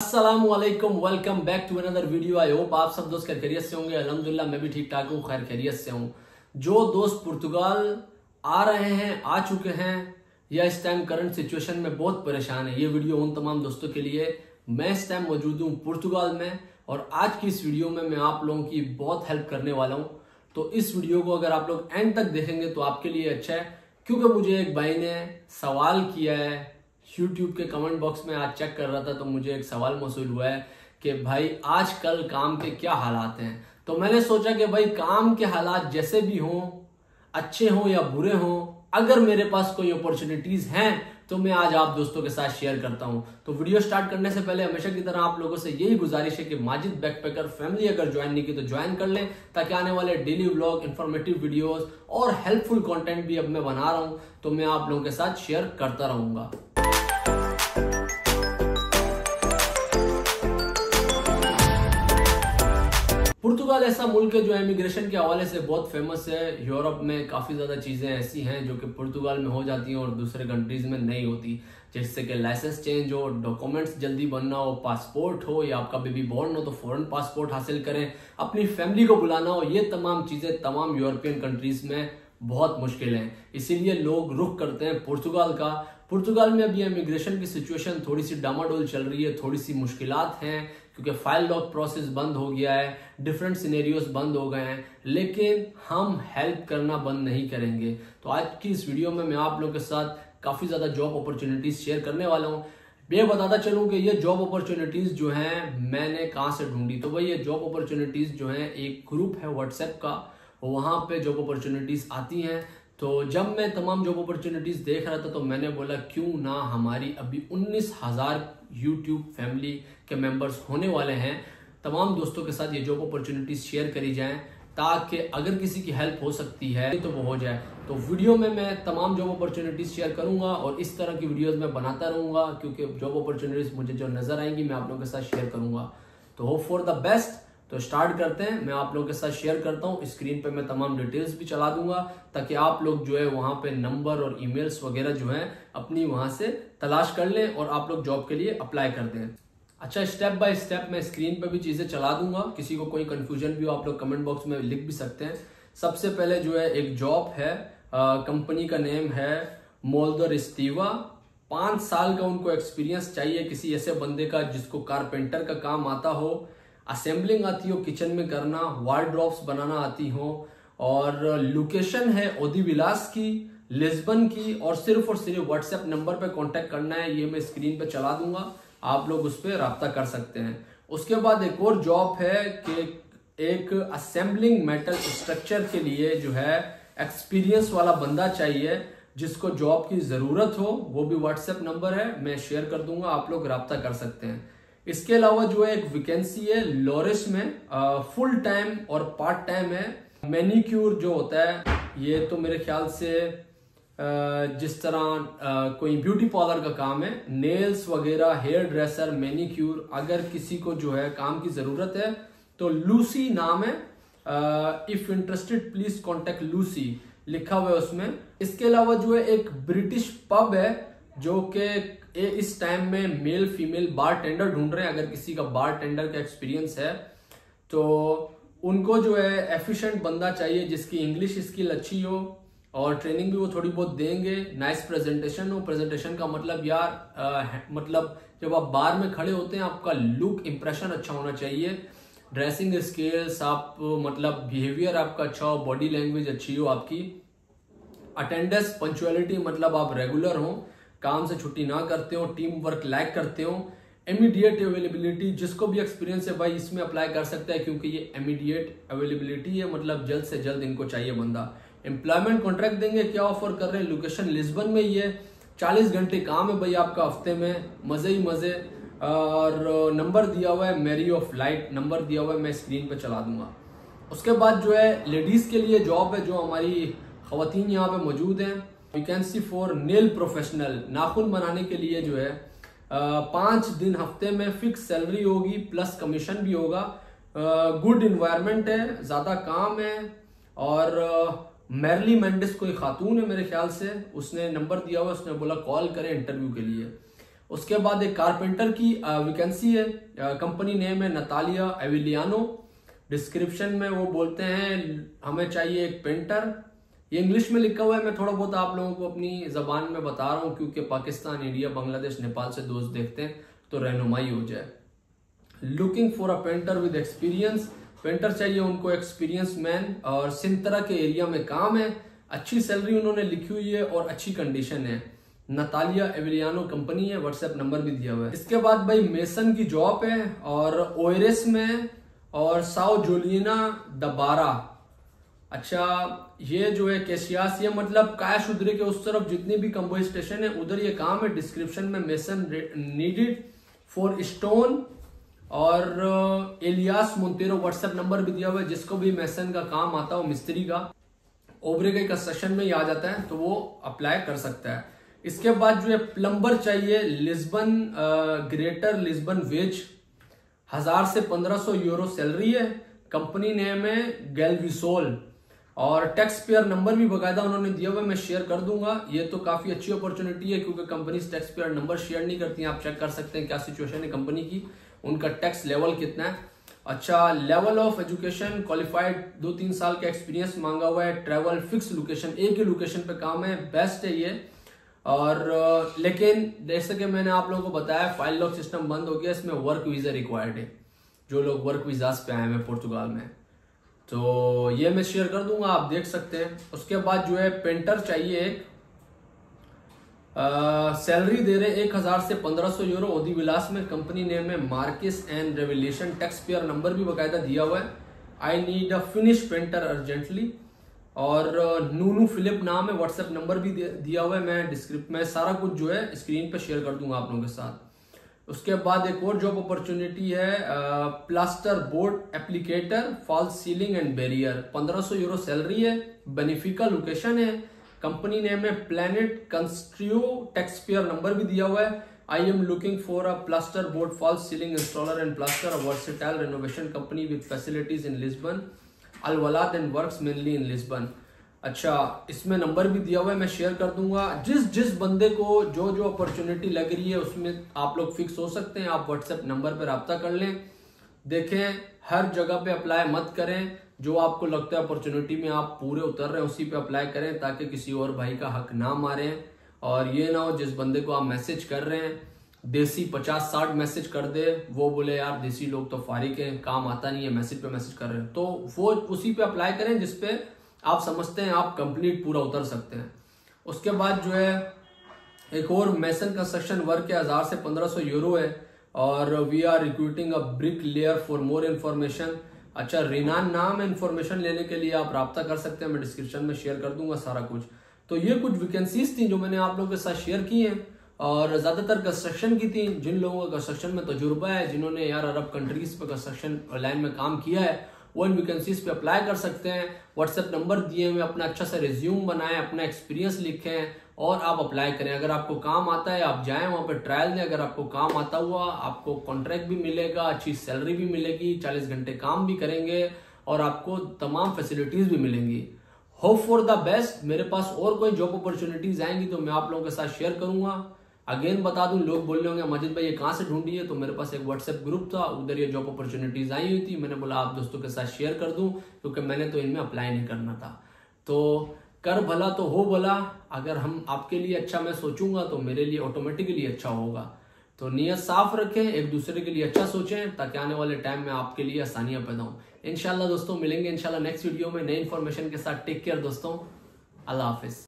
Aslam welcome back to another video I hope आप सब दोस्त खैर खैरियत से होंगे। अल्हम्दुलिल्लाह, मैं भी ठीक ठाक हूँ, खैर खैरियत से हूँ। जो दोस्त पुर्तगाल आ रहे हैं, आ चुके हैं, या इस टाइम करंट सिचुएशन में बहुत परेशान है, ये वीडियो उन तमाम दोस्तों के लिए मैं इस टाइम मौजूद हूँ पुर्तगाल में, और आज की इस वीडियो में मैं आप लोगों की बहुत हेल्प करने वाला हूँ। तो इस वीडियो को अगर आप लोग एंड तक देखेंगे तो आपके लिए अच्छा है, क्योंकि मुझे एक भाई ने सवाल किया है यूट्यूब के कमेंट बॉक्स में आज चेक कर रहा था तो मुझे एक सवाल मौसू हुआ है कि भाई, आजकल काम के क्या हालात हैं? तो मैंने सोचा कि भाई, काम के हालात जैसे भी हों, अच्छे हों या बुरे हों, अगर मेरे पास कोई अपॉर्चुनिटीज़ हैं तो मैं आज आप दोस्तों के साथ शेयर करता हूँ। तो वीडियो स्टार्ट करने से पहले हमेशा की तरह आप लोगों से यही गुजारिश है कि माजिद बैकपैकर फैमिली अगर ज्वाइन नहीं की तो ज्वाइन कर लें, ताकि आने वाले डेली व्लॉग इन्फॉर्मेटिव वीडियोस और हेल्पफुल कंटेंट भी अब मैं बना रहा हूँ तो मैं आप लोगों के साथ शेयर करता रहूँगा। पुर्तगाल ऐसा मुल्क है जो इमिग्रेशन के हवाले से बहुत फ़ेमस है। यूरोप में काफ़ी ज़्यादा चीज़ें ऐसी हैं जो कि पुर्तगाल में हो जाती हैं और दूसरे कंट्रीज़ में नहीं होती। जिससे कि लाइसेंस चेंज हो डॉक्यूमेंट्स जल्दी बनना हो पासपोर्ट हो या आपका बेबी बॉर्न हो तो फॉरेन पासपोर्ट हासिल करें। अपनी फैमिली को बुलाना हो, ये तमाम चीज़ें तमाम यूरोपियन कंट्रीज़ में बहुत मुश्किल है। इसीलिए लोग रुख करते हैं पुर्तगाल का। पुर्तगाल में अभी इमिग्रेशन की सिचुएशन थोड़ी सी डामाडोल चल रही है, थोड़ी सी मुश्किलात हैं। क्योंकि फ़ाइल लॉक प्रोसेस बंद हो गया है डिफरेंट सिनेरियोस बंद हो गए हैं, लेकिन हम हेल्प करना बंद नहीं करेंगे। तो आज की इस वीडियो में मैं आप लोगों के साथ काफ़ी ज़्यादा जॉब अपॉर्चुनिटीज़ शेयर करने वाला हूँ। ये बताता चलूँ कि ये जॉब अपॉर्चुनिटीज़ जो हैं, मैंने कहाँ से ढूंढी? तो भाई ये जॉब अपॉर्चुनिटीज़ जो हैं, एक ग्रुप है व्हाट्सएप का। वहाँ पे जॉब अपॉर्चुनिटीज़ आती हैं। तो जब मैं तमाम जॉब अपॉर्चुनिटीज़ देख रहा था तो मैंने बोला, क्यों ना हमारी अभी उन्नीस हज़ार यूट्यूब फैमिली के मेंबर्स होने वाले हैं। तमाम दोस्तों के साथ ये जॉब अपॉर्चुनिटीज़ शेयर करी जाए ताकि अगर किसी की हेल्प हो सकती है तो वो हो जाए। तो वीडियो में मैं तमाम जॉब अपॉर्चुनिटीज़ शेयर करूँगा और इस तरह की वीडियोस मैं बनाता रहूँगा, क्योंकि जॉब अपॉर्चुनिटीज़ मुझे जो नज़र आएँगी, मैं आप लोगों के साथ शेयर करूँगा। तो होप फॉर द बेस्ट तो स्टार्ट करते हैं। मैं आप लोग के साथ शेयर करता हूँ। स्क्रीन पे मैं तमाम डिटेल्स भी चला दूँगा, ताकि आप लोग जो है वहाँ पे नंबर और ईमेल्स वगैरह जो है, अपनी वहाँ से तलाश कर लें और आप लोग जॉब के लिए अप्लाई कर दें। अच्छा स्टेप बाय स्टेप मैं स्क्रीन पे भी चीज़ें चला दूँगा। किसी को कोई कंफ्यूजन भी हो, आप लोग कमेंट बॉक्स में लिख भी सकते हैं। सबसे पहले जो है एक जॉब है कंपनी का नेम है मोल्दर इस्तीवा पाँच साल का उनको एक्सपीरियंस चाहिए किसी ऐसे बंदे का जिसको कारपेंटर का काम आता हो। असेंबलिंग आती हो, किचन में करना वार्ड्रॉप्स बनाना आती हो, और लोकेशन है ओदी विलास की, लिस्बन की, और सिर्फ़ और सिर्फ़ व्हाट्सएप नंबर पे कांटेक्ट करना है, ये मैं स्क्रीन पे चला दूँगा, आप लोग उस पर रबता कर सकते हैं। उसके बाद एक और जॉब है कि एक असेंबलिंग मेटल स्ट्रक्चर के लिए जो है एक्सपीरियंस वाला बंदा चाहिए, जिसको जॉब की ज़रूरत हो, वो भी व्हाट्सएप नंबर है, मैं शेयर कर दूँगा, आप लोग रबता कर सकते हैं। इसके अलावा जो है एक वैकेंसी है लॉरिस में फुल टाइम और पार्ट टाइम है। मैनिक्यूर जो होता है, ये तो मेरे ख्याल से जिस तरह कोई ब्यूटी पार्लर का काम है नेल्स वगैरह हेयर ड्रेसर मैनिक्यूर अगर किसी को जो है काम की ज़रूरत है तो लूसी नाम है। If interested please contact Lucy लिखा हुआ है उसमें। इसके अलावा जो है एक ब्रिटिश पब है, जो कि इस टाइम में मेल फीमेल बार टेंडर ढूंढ रहे हैं अगर किसी का बार टेंडर का एक्सपीरियंस है तो उनको जो है एफिशिएंट बंदा चाहिए जिसकी इंग्लिश स्किल अच्छी हो और ट्रेनिंग भी वो थोड़ी बहुत देंगे नाइस प्रेजेंटेशन हो। प्रेजेंटेशन का मतलब यार आ, मतलब जब आप बार में खड़े होते हैं आपका लुक इंप्रेशन अच्छा होना चाहिए। ड्रेसिंग स्किल्स आप मतलब बिहेवियर आपका अच्छा हो बॉडी लैंग्वेज अच्छी हो आपकी। अटेंडेंस पंचुअलिटी मतलब आप रेगुलर हो। काम से छुट्टी ना करते हो टीम वर्क लैक करते हो इमीडिएट अवेलेबिलिटी जिसको भी एक्सपीरियंस है भाई, इसमें अप्लाई कर सकता है क्योंकि ये इमीडिएट अवेलेबिलिटी है मतलब जल्द से जल्द इनको चाहिए बंदा। एम्प्लॉयमेंट कॉन्ट्रैक्ट देंगे, क्या ऑफ़र कर रहे हैं? लोकेशन लिस्बन में ही है। चालीस घंटे काम है भाई आपका हफ़्ते में, मज़े ही मज़े। और नंबर दिया हुआ है मेरी ऑफ़ लाइट नंबर दिया हुआ है, मैं स्क्रीन पर चला दूँगा। उसके बाद जो है लेडीज़ के लिए जॉब है, जो हमारी खातन यहाँ पे मौजूद हैं। वैकेंसी फॉर नेल प्रोफेशनल नाखून बनाने के लिए जो है पाँच दिन हफ़्ते में फिक्स सैलरी होगी प्लस कमीशन भी होगा। गुड इन्वायरमेंट है, ज़्यादा काम है, और मैरली मेंडिस कोई खातून है मेरे ख्याल से, उसने नंबर दिया हुआ, उसने बोला कॉल करें इंटरव्यू के लिए। उसके बाद एक कारपेंटर की वैकेंसी है कंपनी नेम है नतालिया एविलियानो डिस्क्रिप्शन में वो बोलते हैं, हमें चाहिए एक पेंटर ये इंग्लिश में लिखा हुआ है, मैं थोड़ा बहुत आप लोगों को अपनी जबान में बता रहा हूँ, क्योंकि पाकिस्तान, इंडिया, बांग्लादेश, नेपाल से दोस्त देखते हैं तो रहनुमाई हो जाए। Looking for a painter with experience painter चाहिए उनको एक्सपीरियंस मैन और सिंतरा के एरिया में काम है, अच्छी सैलरी उन्होंने लिखी हुई है, और अच्छी कंडीशन है। नतालिया एविलियानो कंपनी है व्हाट्सएप नंबर भी दिया हुआ है। इसके बाद भाई मेसन की जॉब है, और ओयरस में और साउ जोलिना दबारा अच्छा ये जो है केसियास ये मतलब काश उधरे के उस तरफ़ जितनी भी कंबो स्टेशन है, उधर ये काम है। डिस्क्रिप्शन में मेसन नीडेड फॉर स्टोन और एलियास मुंतेरो व्हाट्सएप नंबर भी दिया हुआ है, जिसको भी मेसन का काम आता हो, मिस्त्री का, ओबरे के कंस्ट्रक्शन में ही आ जाता है तो वो अप्लाई कर सकता है। इसके बाद जो है प्लम्बर चाहिए लिस्बन ग्रेटर लिस्बन वेज हज़ार से पंद्रह सौ यूरो सैलरी है। कंपनी नेम है गैलविसोल और टैक्स पेयर नंबर भी बकायदा उन्होंने दिया हुआ मैं शेयर कर दूँगा। ये तो काफ़ी अच्छी अपॉर्चुनिटी है, क्योंकि company tax payer number share नहीं करती आप चेक कर सकते हैं क्या सिचुएशन है कंपनी की। उनका टैक्स लेवल कितना है। अच्छा लेवल ऑफ़ एजुकेशन क्वालिफाइड दो तीन साल का एक्सपीरियंस मांगा हुआ है। ट्रेवल फिक्स लोकेशन एक ही लोकेशन पे काम है बेस्ट है ये। और, लेकिन जैसे कि मैंने आप लोगों को बताया फ़ाइल लॉक सिस्टम बंद हो गया, इसमें वर्क वीज़ा रिक्वायर्ड है। जो लोग वर्क वीजाज पे आए हैं पुर्तगाल में। तो ये मैं शेयर कर दूँगा, आप देख सकते हैं। उसके बाद जो है पेंटर चाहिए एक सैलरी दे रहे एक हज़ार से पंद्रह सौ यूरो ओदी विलास में कंपनी नेम में Marxist and revolution tax payer number भी बकायदा दिया हुआ है। I need a finish painter urgently और नूनू फिलिप नाम है व्हाट्सएप नंबर भी दिया हुआ है। मैं डिस्क्रिप्ट में सारा कुछ जो है स्क्रीन पे शेयर कर दूँगा आप लोगों के साथ। उसके बाद एक और जॉब अपॉर्चुनिटी है plaster board applicator false ceiling and barrier 1500 euro salary है बेनिफिका लोकेशन है। कंपनी नेम है प्लेनेट कंस्ट्रियो टैक्स पेयर नंबर भी दिया हुआ है। I am looking for a plaster board false ceiling installer and plaster versatile renovation company with facilities in Lisbon Alvalade and works mainly in Lisbon अच्छा इसमें number भी दिया हुआ है, मैं शेयर कर दूँगा। जिस जिस बंदे को जो जो अपॉर्चुनिटी लग रही है, उसमें आप लोग फिक्स हो सकते हैं। आप व्हाट्सएप नंबर पर रब्ता कर लें। देखें, हर जगह पे अप्लाई मत करें। जो आपको लगता है अपॉर्चुनिटी में आप पूरे उतर रहे हैं, उसी पे अप्लाई करें, ताकि किसी और भाई का हक ना मारें। और ये ना हो, जिस बंदे को आप मैसेज कर रहे हैं, देसी पचास, साठ मैसेज कर दे, वो बोले, यार, देसी लोग तो फारिक हैं, काम आता नहीं है मैसेज पे मैसेज कर रहे हैं। तो वो उसी पे अप्लाई करें जिसपे आप समझते हैं, आप कंप्लीट पूरा उतर सकते हैं। उसके बाद जो है, एक और मैसन कंस्ट्रक्शन वर्क है, हज़ार से पंद्रह सौ यूरो है, और we are recruiting a brick layer for more information अच्छा रिनान नाम इन्फॉर्मेशन लेने के लिए, आप रब्ता कर सकते हैं, मैं डिस्क्रिप्शन में शेयर कर दूँगा सारा कुछ। तो ये कुछ वैकेंसीज थी जो मैंने आप लोगों के साथ शेयर की हैं, और ज़्यादातर कंस्ट्रक्शन की थी। जिन लोगों का कंस्ट्रक्शन में तजुर्बा है, जिन्होंने यार अरब कंट्रीज़ पर कंस्ट्रक्शन लाइन में काम किया है वो इन वैकेंसीज पे अप्लाई कर सकते हैं। व्हाट्सएप नंबर दिए हुए, अपना अच्छा सा रिज्यूम बनाएँ, अपना एक्सपीरियंस लिखें और आप अप्लाई करें। अगर आपको काम आता है, आप जाएँ वहाँ पर ट्रायल दें। अगर आपको काम आता हुआ, आपको कॉन्ट्रैक्ट भी मिलेगा, अच्छी सैलरी भी मिलेगी, चालीस घंटे काम भी करेंगे और आपको तमाम फैसिलिटीज़ भी मिलेंगी। होप फॉर द बेस्ट मेरे पास और कोई जॉब अपॉर्चुनिटीज़ आएँगी तो मैं आप लोगों के साथ शेयर करूँगा। अगेन बता दूँ, लोग बोल रहे होंगे मजिद भाई, ये कहाँ से ढूंढी है? तो मेरे पास एक व्हाट्सएप ग्रुप था, उधर ये जॉब अपॉर्चुनिटीज़ आई हुई थी। मैंने बोला, आप दोस्तों के साथ शेयर कर दूँ? क्योंकि मैंने तो इनमें अप्लाई नहीं करना था। तो कर भला तो हो भला, अगर हम आपके लिए अच्छा मैं सोचूँगा तो मेरे लिए ऑटोमेटिकली अच्छा होगा। तो नियत साफ़ रखें, एक दूसरे के लिए अच्छा सोचें, ताकि आने वाले टाइम में आपके लिए आसानियाँ पैदा हो। इनशाला दोस्तों, मिलेंगे इनशाला नेक्स्ट वीडियो में। नई इन्फॉर्मेशन के साथ टेक केयर दोस्तों। अल्लाह हाफिज।